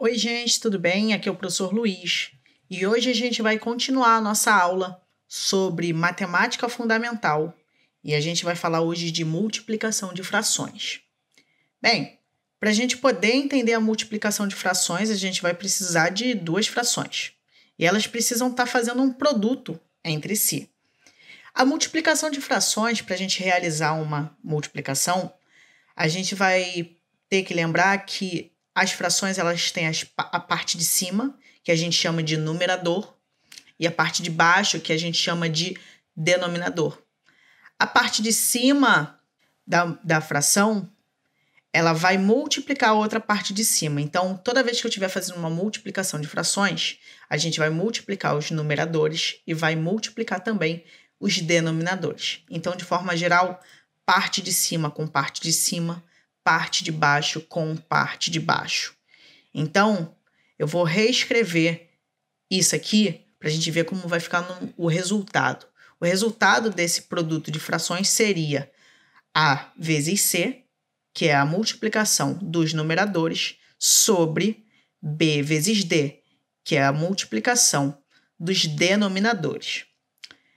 Oi, gente, tudo bem? Aqui é o professor Luiz e hoje a gente vai continuar a nossa aula sobre matemática fundamental e a gente vai falar hoje de multiplicação de frações. Bem, para a gente poder entender a multiplicação de frações, a gente vai precisar de duas frações e elas precisam estar tá fazendo um produto entre si. A multiplicação de frações, para a gente realizar uma multiplicação, a gente vai ter que lembrar que as frações elas têm as, a parte de cima, que a gente chama de numerador, e a parte de baixo, que a gente chama de denominador. A parte de cima da, da fração, ela vai multiplicar a outra parte de cima. Então, toda vez que eu estiver fazendo uma multiplicação de frações, a gente vai multiplicar os numeradores e vai multiplicar também os denominadores. Então, de forma geral, parte de cima com parte de cima, parte de baixo com parte de baixo. Então, eu vou reescrever isso aqui para a gente ver como vai ficar no, o resultado. O resultado desse produto de frações seria A vezes C, que é a multiplicação dos numeradores, sobre B vezes D, que é a multiplicação dos denominadores.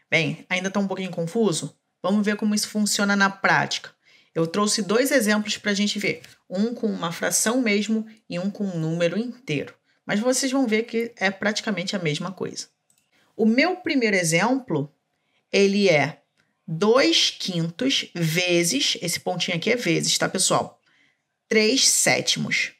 Bem, ainda está um pouquinho confuso? Vamos ver como isso funciona na prática. Eu trouxe dois exemplos para a gente ver, um com uma fração mesmo e um com um número inteiro. Mas vocês vão ver que é praticamente a mesma coisa. O meu primeiro exemplo, ele é 2 quintos vezes, esse pontinho aqui é vezes, tá, pessoal? 3 sétimos.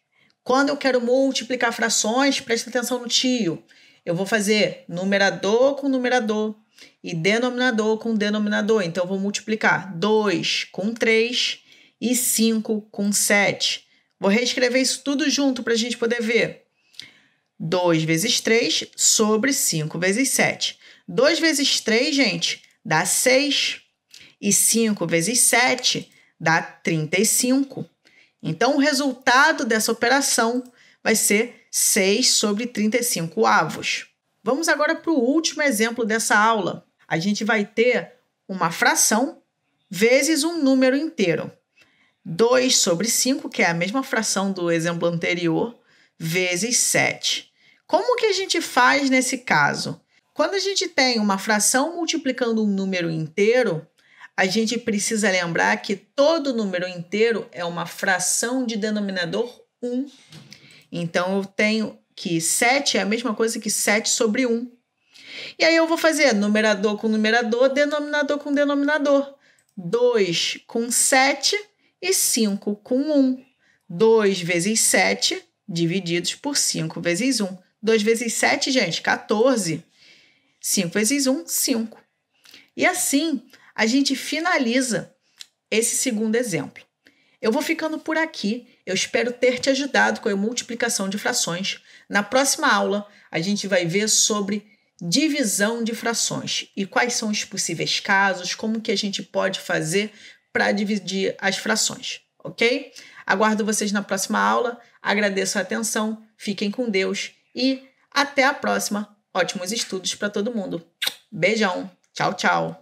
Quando eu quero multiplicar frações, presta atenção no tio. Eu vou fazer numerador com numerador e denominador com denominador. Então, vou multiplicar 2 com 3 e 5 com 7. Vou reescrever isso tudo junto para a gente poder ver. 2 vezes 3 sobre 5 vezes 7. 2 vezes 3, gente, dá 6. E 5 vezes 7 dá 35. Então, o resultado dessa operação vai ser 6 sobre 35 avos. Vamos agora para o último exemplo dessa aula. A gente vai ter uma fração vezes um número inteiro. 2 sobre 5, que é a mesma fração do exemplo anterior, vezes 7. Como que a gente faz nesse caso? Quando a gente tem uma fração multiplicando um número inteiro, a gente precisa lembrar que todo número inteiro é uma fração de denominador 1. Então, eu tenho que 7 é a mesma coisa que 7 sobre 1. E aí eu vou fazer numerador com numerador, denominador com denominador. 2 com 7 e 5 com 1. 2 vezes 7 divididos por 5 vezes 1. 2 vezes 7, gente, 14. 5 vezes 1, 5. E assim a gente finaliza esse segundo exemplo. Eu vou ficando por aqui. Eu espero ter te ajudado com a multiplicação de frações. Na próxima aula, a gente vai ver sobre divisão de frações e quais são os possíveis casos, como que a gente pode fazer para dividir as frações, ok? Aguardo vocês na próxima aula. Agradeço a atenção. Fiquem com Deus e até a próxima. Ótimos estudos para todo mundo. Beijão. Tchau, tchau.